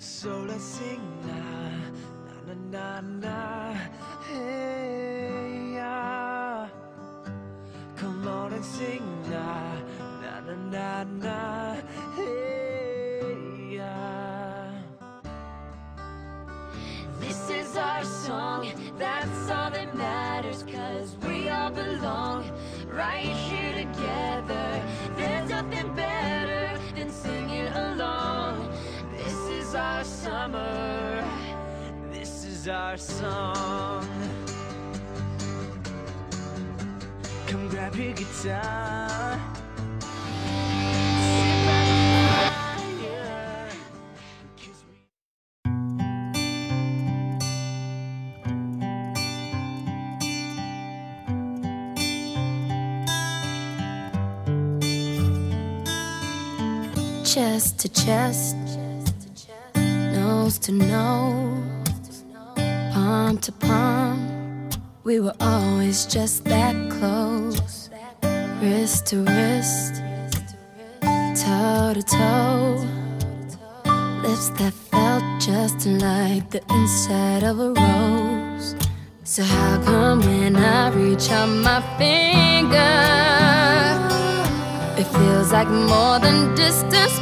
So let's sing na na na na na hey yeah. Come on and sing na na na na na hey yeah. This is our song, that's all that matters, cause we all belong right here summer. This is our song. Come grab your guitar. Chest to chest, nose to nose, palm to palm. We were always just that close, wrist to wrist, toe to toe. Lips that felt just like the inside of a rose. So how come when I reach out my finger? It feels like more than distance,